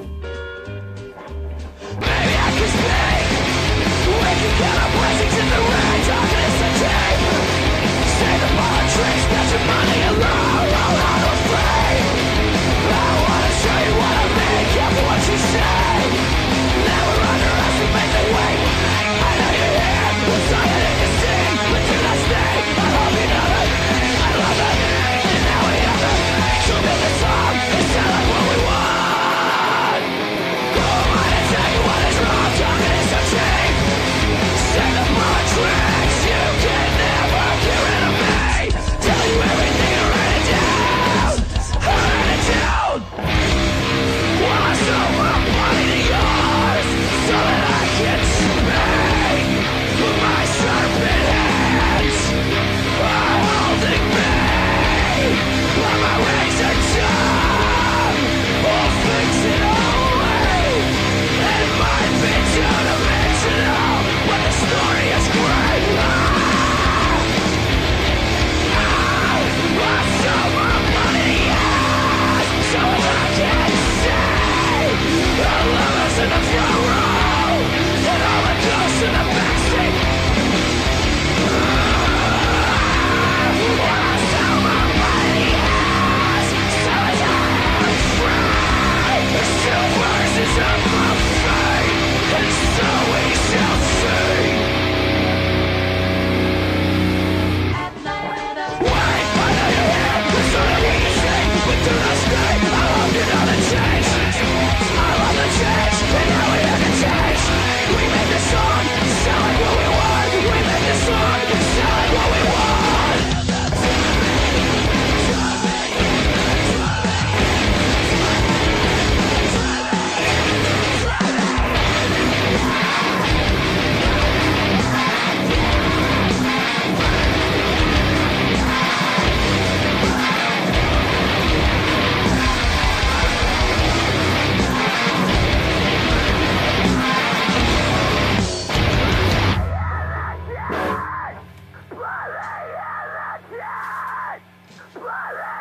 Bye. Bloody